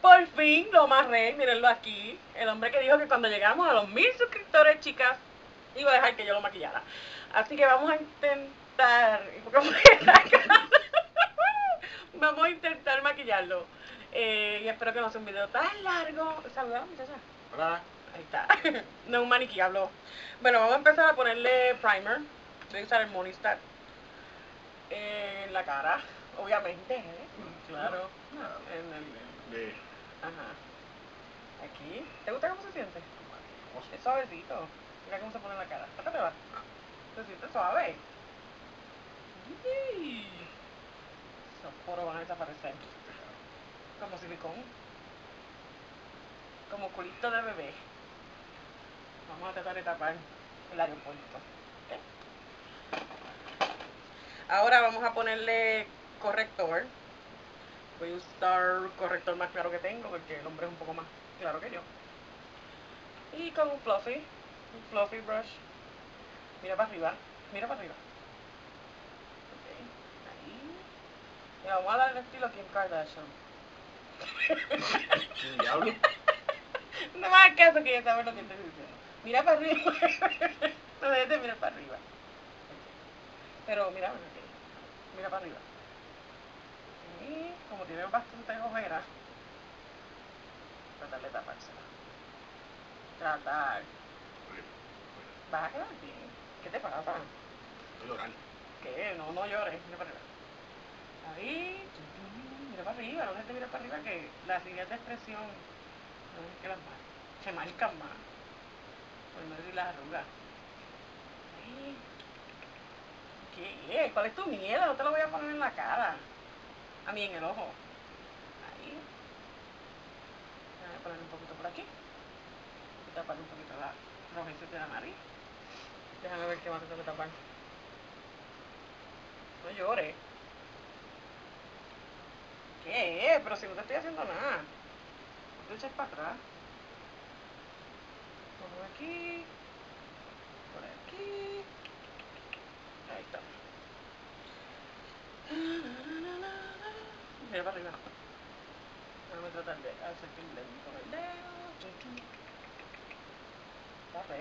Por fin lo amarré, mírenlo aquí. El hombre que dijo que cuando llegamos a los mil suscriptores, chicas, iba a dejar que yo lo maquillara. Así que vamos a intentar. vamos a intentar maquillarlo. Eh, y espero que no sea un video tan largo. Saluda, muchacha. Hola. Ahí está. no un maniquí, habló. Bueno, vamos a empezar a ponerle primer. Voy a usar el Monistat en la cara, obviamente. ¿eh? Claro. En el. Ajá. Aquí. ¿Te gusta cómo se siente? ¿Cómo se- Es suavecito. Mira cómo se pone en la cara. Acá te va. Se siente suave. Yee. Esos poros van a desaparecer. Como silicón. Como culito de bebé. Vamos a tratar de tapar el aeropuerto. ¿ok? Ahora vamos a ponerle corrector. Voy a usar corrector más claro que tengo porque el hombre es un poco más claro que yo. Y con un fluffy, un fluffy brush. Mira para arriba, mira para arriba. Ok, ahí. Y vamos a dar el estilo Kim Kardashian. ¿Quién diablo? No me hagas caso que ya sabes lo que estoy diciendo. Mira para arriba. no debes de mirar para arriba. Pero mira, mira para arriba. Y como tiene bastante ojeras, tratar de tapársela. Tratar. Vas a quedar bien. ¿Qué te pasa? Estoy llorando. ¿Qué? No, no llores. Mira para arriba. Ahí. Mira para arriba. No dejes de mirar para arriba que las líneas de expresión no es que las mar- se marcan más. Por no decir las arrugas. Ahí. ¿Qué? ¿Cuál es tu miedo? No te lo voy a poner en la cara. A mí en el ojo. Ahí. Voy a poner un poquito por aquí. Y tapar un poquito la rojez de la nariz. Déjame ver qué más tengo que tapar. No llores. ¿Qué? Pero si no te estoy haciendo nada. No te eches para atrás. Por aquí. Por aquí. Ahí está. Mira para arriba. Déjame tratar de hacer que blend con el dedo. Está.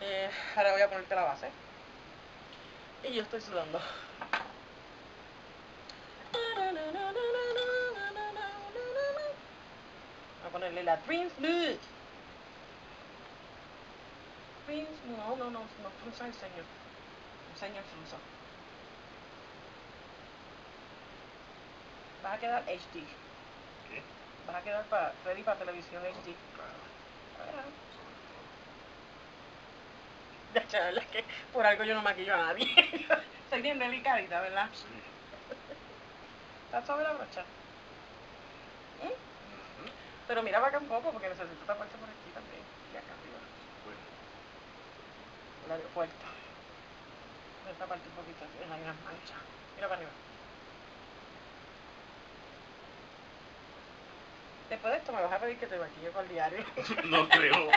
Eh, ahora voy a ponerte la base. Y yo estoy sudando. Voy a ponerle la Smooth. Dream Smooth. No, no, no, no, frusa enseño. Enseño el fruso. Vas a quedar HD. ¿Qué? Vas a quedar para, ready para televisión HD. Claro. De hecho, la verdad es que por algo yo no maquillo a nadie. Soy bien delicadita, ¿verdad? Sí. ¿Está suave la brocha? ¿Mm? Pero mira para acá un poco porque necesito taparse por aquí también. Y acá arriba. Bueno, El aeropuerto. Voy a taparte un poquito. Hay unas manchas. Mira para arriba. Después de esto me vas a pedir que te maquille por el diario. no creo.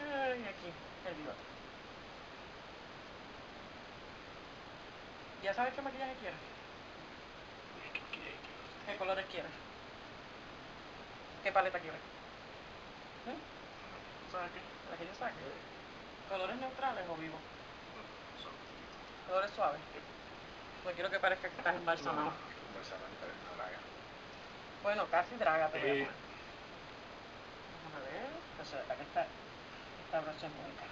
Ay, aquí, el bigote. ¿Ya sabes qué maquillaje quieres? ¿Qué quieres? ¿Qué colores quieres? ¿Qué paleta quieres? ¿Mm? ¿Sabes qué? La que yo saque. ¿Colores neutrales o vivos? Colores suaves. No quiero que parezca que estás embalsamado. Embalsamado y parece una draga. Bueno, casi draga te voy a Eh. Vamos a ver. Pues la que está. Esta brocha es bonita.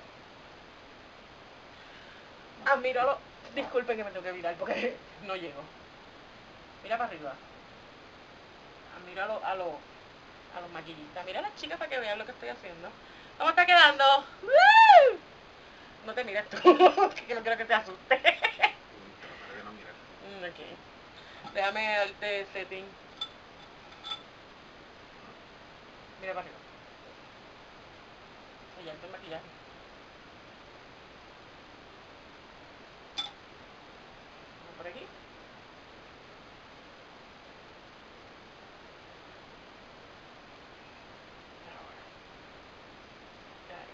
Ah, míralo. Disculpen que me tengo que mirar porque no llego. Mira para arriba. Ah, míralo a los a los maquillistas. Mira a las chicas para que vean lo que estoy haciendo. ¿Cómo está quedando? ¡Woo! No te mires tú, que no quiero que te asuste. Trataré de no mirar. Mm, ok. Déjame darte setting. Mira para arriba. Sellarte el maquillaje. Vamos por aquí.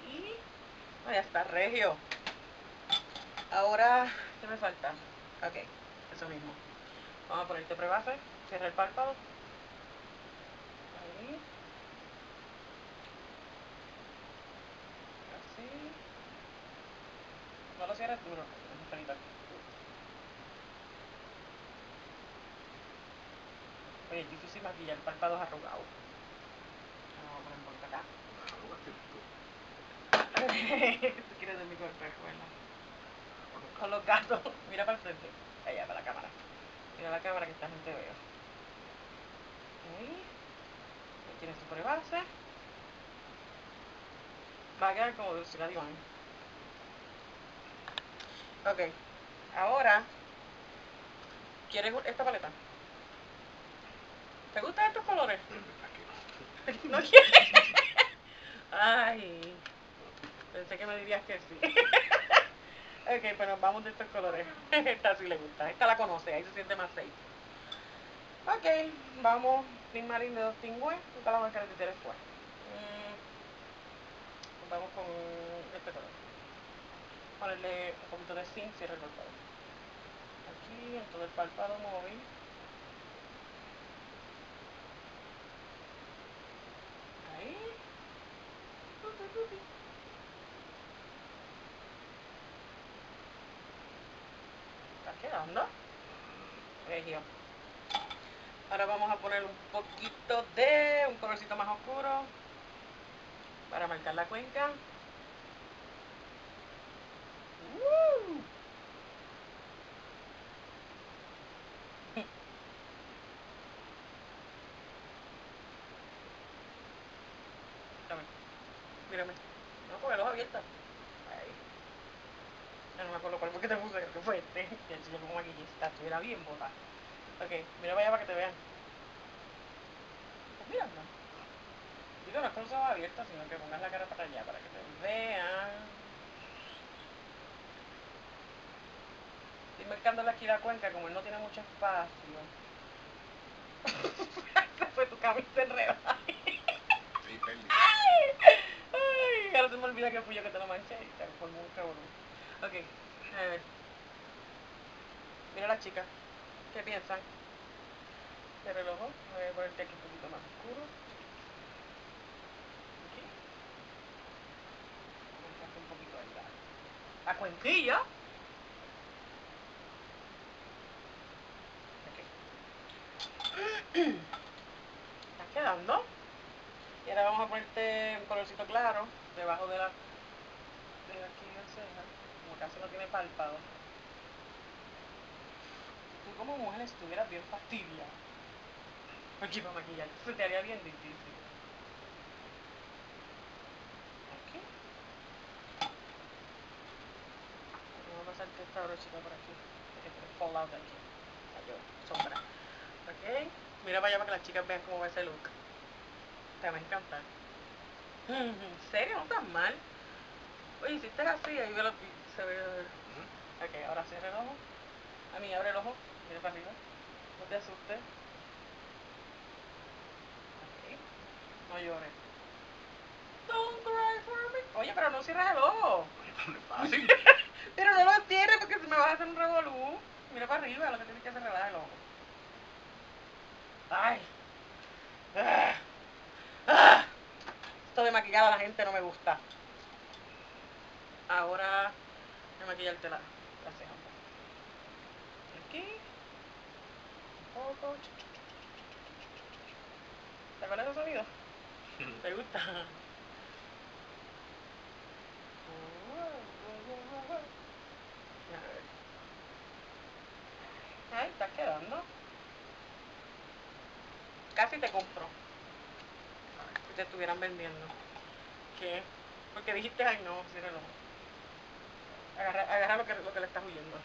Ahí. Ah, ya está, regio. Ahora, ¿qué me falta? Ok, eso mismo. Vamos a ponerte prebase. Cierra el párpado. Ahí. Así. Lo cierres duro. es un aquí. Oye, es difícil maquillar párpados arrugados. Vamos a poner un poquito acá. Tú. Quieres dormir con el perro, ¿verdad? Con los gatos. Mira para el frente. Allá, para la cámara. Mira la cámara que esta gente vea. Ahí. Ahí tienes tu prebase. Va a quedar como dulce la diván. Ok. Ahora. ¿Quieres esta paleta? ¿Te gustan estos colores? No. ¿No quieres? Ay. Pensé que me dirías que sí. ok, pues nos vamos de estos colores. Esta sí le gusta. Esta la conoce, ahí se siente más safe. Ok, vamos. Pin Marine de dos pingües. Nunca la voy a después. Mm, vamos con este color. Ponerle un poquito de zinc, cierre el párpado. Aquí, en todo el párpado móvil. Ahí. ¿Está quedando? Regio. Ahora vamos a poner un poquito de un colorcito más oscuro para marcar la cuenca. Mírame. Mírame. No, con el ojo abierto. Ahí. No me acuerdo cuál fue te puse, creo que fue este. El como maquillista, estuviera bien botada. Ok, mira para allá para que te vean. ¿Estás mirando? Digo, no es con los ojos abiertos, sino que pongas la cara para allá para que te vean. Estoy marcándole aquí la cuenca, como él no tiene mucho espacio. Se fue tu camisa enredada. Sí, perdí. Ay, ahora se me olvida que fui yo que te lo manché y te formó un revolú. Ok, a ver. Mira la chica. ¿Qué piensan? El ojo. Voy a ponerte aquí un poquito más oscuro. Aquí. Un poquito ahí la, la ¿Estás quedando? Y ahora vamos a ponerte un colorcito claro debajo de la de aquí la ceja, como casi no tiene párpado. Tú como mujer estuvieras bien fastidiada. Aquí para maquillar, se te haría bien difícil. Aquí. Vamos a pasarte esta brochita por aquí. Este fall out de aquí. Sombra. Ok. Mira para allá para que las chicas vean cómo va ese look. Te va a encantar. ¿En serio? No estás mal. Oye, si estás así, ahí ve lo se ve. Ok, ahora cierra el ojo. A mí, abre el ojo. Mira para arriba. No te asustes. Ok. No llores. Don't cry for me. Oye, pero no cierres el ojo. Oye, pero no lo cierres porque se me va a hacer un revolú. Mira para arriba, lo que tienes que hacer es relajar el ojo. Ay. Ah. Ah. Esto de maquillar a la gente no me gusta. Ahora voy a maquillarte la, la ceja. Aquí. Un poco. ¿Te acuerdas de sonido? ¿Te gusta? A ver. Ay, está quedando. Casi te compro. Si te estuvieran vendiendo. ¿Qué? Porque dijiste, ay no. Agarra, agarra lo, que, lo que le estás huyendo.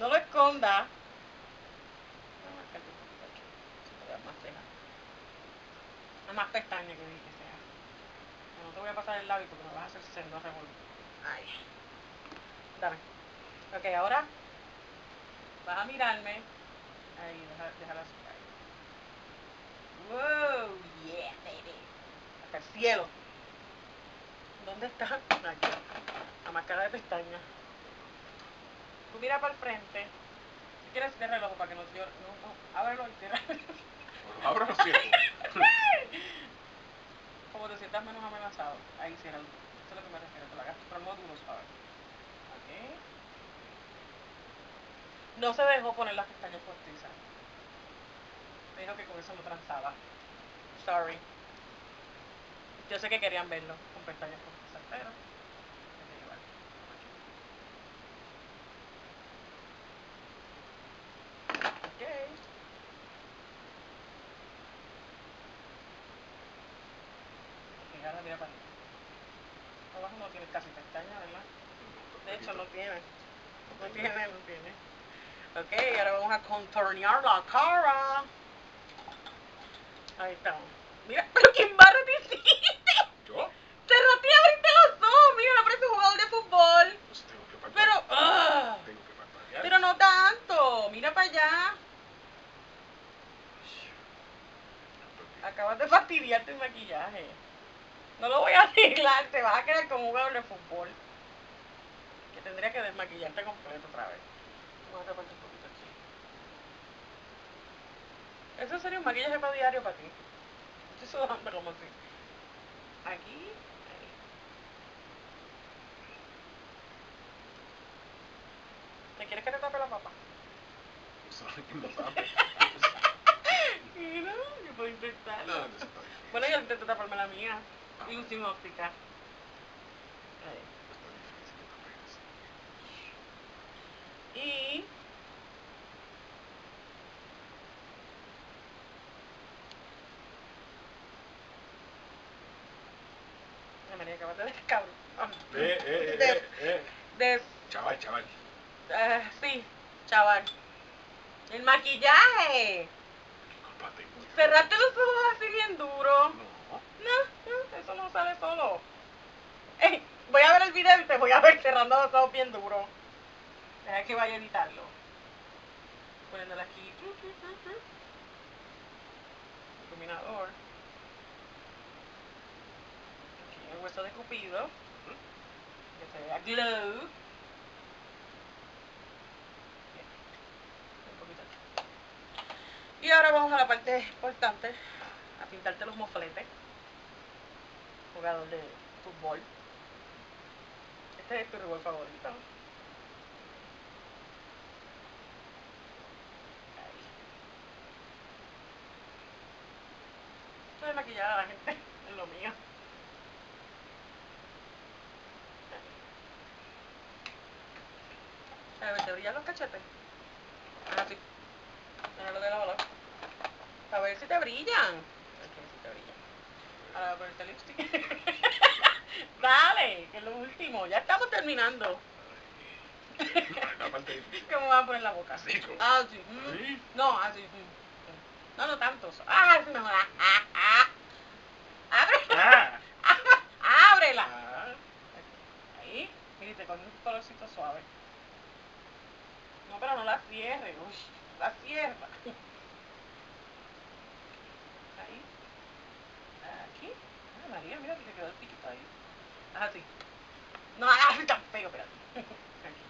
No lo esconda. Más pestaña que dije ceja. No te voy a pasar el labio porque me vas a hacer sendo revolver. Ay. Dame. Ok, ahora vas a mirarme. Ahí, deja, déjala así. Wow, yeah, baby. Hasta el cielo. ¿Dónde está? Aquí. La máscara de pestañas. Tú mira para el frente. ¿Quieres cerrar el ojo para que no yo no, no, ábrelo y cierra. Bueno, ahora lo cierro. Como te sientas menos amenazado. Ahí cierra. Eso es lo que me refiero, te lo hagas, pero no duro, suave. Ok. No se dejó poner las pestañas postizas. Me dijo que con eso no transaba. Sorry. Yo sé que querían verlo con pestañas postizas, pero. ahora mira para allá. Abajo no tiene casi pestañas, ¿verdad? De hecho, no tiene. No tiene, no tiene. Ok, ahora vamos a contornear la cara. Ahí estamos. Mira, pero qué barra te hiciste. ¿Yo? Cerraste y abriste los ojos. Mira, no parece un jugador de fútbol. Pues tengo que parpadear. Pero, ah, Tengo que parpadear. pero no tanto. Mira para allá. Acabas de fastidiarte el maquillaje. No lo voy a arreglar, te vas a quedar como un jugador de fútbol. Que tendría que desmaquillarte completo otra vez. Vamos a taparte un poquito aquí. ¿Eso sería un maquillaje para diario para ti? Estoy sudando como así. Aquí. ¿Te quieres que te tape la papa? Eso no sabe. Mira, yo puedo intentarlo. No. Bueno, yo intento taparme la mía. Y un sin óptica. Ahí. Está difícil que te pegues. Y De descabro. Ah, Eh, eh, de- eh, eh. de- Chaval, chaval. eh, sí, chaval. El maquillaje. Culpa tengo. Cerrarte los ojos así bien duro. No. No, no, eso no sale solo. Ey, voy a ver el video y te voy a ver cerrando los ojos bien duro. Deja que vaya a editarlo. Poniéndole aquí. Iluminador. Aquí el hueso de cupido. Que se vea glow. Y ahora vamos a la parte importante, a pintarte los mofletes. Jugador de fútbol. Este es tu rubor favorito. Ahí. Esto de maquillar a la gente es lo mío. A ver, ¿te brillan los cachetes? Ah, sí. Déjalo de. A ver si te brillan. Ok, si te brillan. Ahora voy a ponerte lipstick. Dale, que es lo último. Ya estamos terminando. ¿Cómo va a poner la boca? Así, Ah, sí. mm. ¿Sí? No, así. No, no tanto. Ah, mejor. Ah, ah, ah. Abre. Ah. Ábrela. Ah. Ahí. Mire, con un colorcito suave. No, pero no la cierre. Uy, la cierra. Ahí. Aquí. Ah, María, mira que te quedó el piquito ahí. Así. No hagas así tan feo, espérate. Aquí.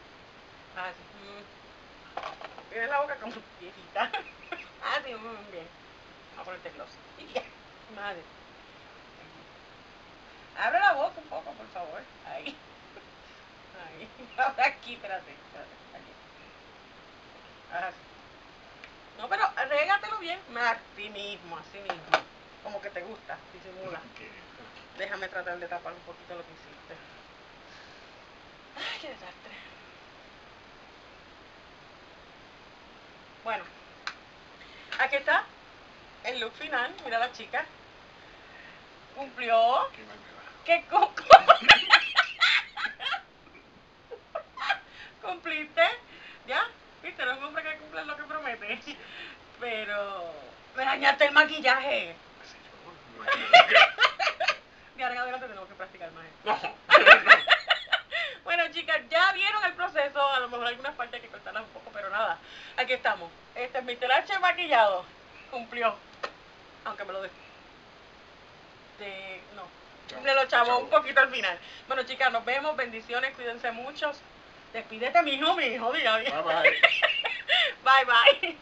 Así. Mm. Tienes la boca como viejita. Así, muy bien. Vamos a ponerte gloss. Madre. Abre la boca un poco, por favor. Ahí. Ahí. Ahora aquí, espérate. espérate. Así. No, pero régatelo bien. Así mismo, así mismo. Como que te gusta, disimula. Déjame tratar de tapar un poquito lo que hiciste. Ay, qué desastre. Bueno, aquí está el look final. Mira la chica. Cumplió. Qué. ¿Qué cu- ¿Cumpliste? ¿Viste? No es un hombre que cumple lo que promete. Pero me dañaste el maquillaje. De ahora en adelante tenemos que practicar más. No. Bueno, chicas, ya vieron el proceso. A lo mejor algunas partes que cortarlas un poco, pero nada. Aquí estamos. Este es mi telache maquillado. Cumplió. Aunque me lo de... de- no. Me lo chavó un poquito al final. Bueno, chicas, nos vemos. Bendiciones. Cuídense mucho. Despídete, mi hijo, mi hijo. Diga, Bye bye. Bye bye.